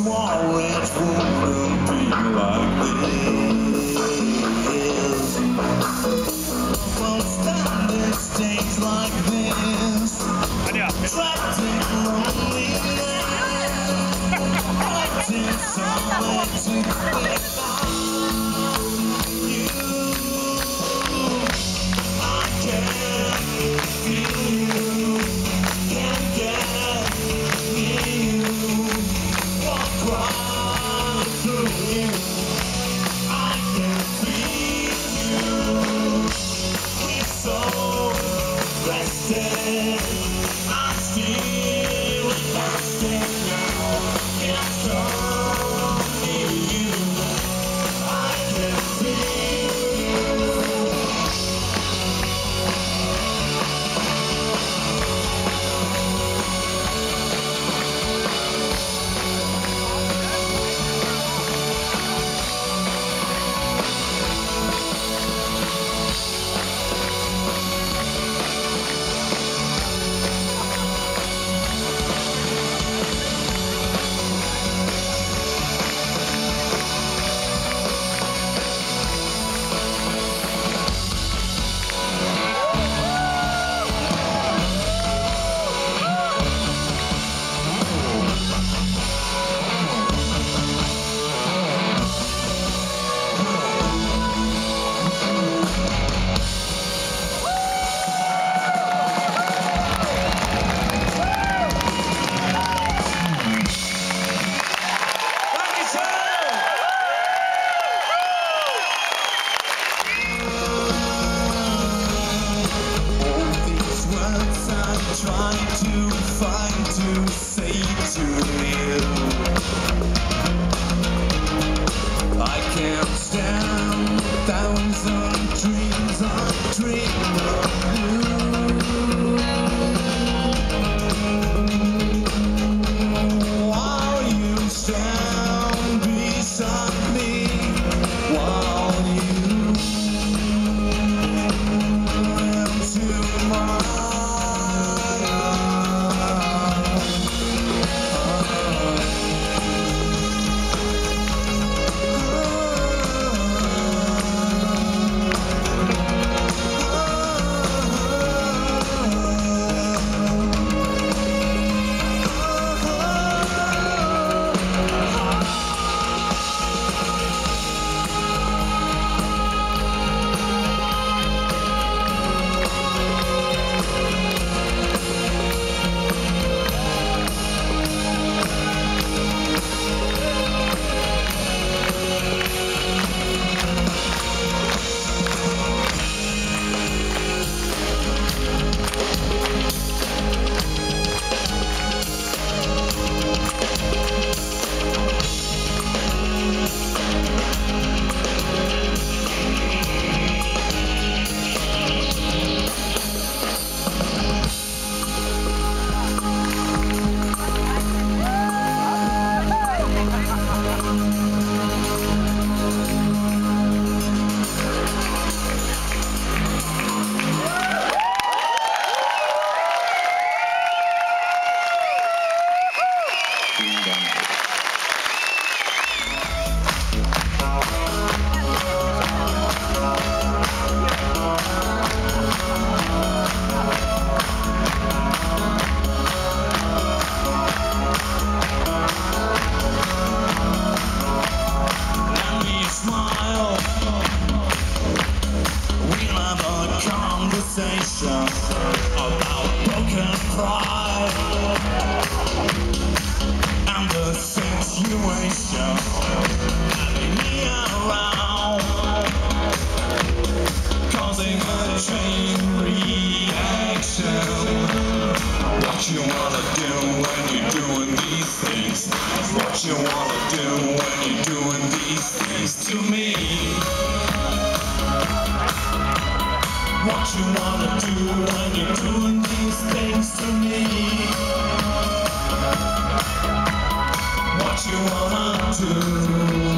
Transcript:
You swore it lasting thousand dreams I dream what you wanna do when you're doing these things to me. What you wanna do.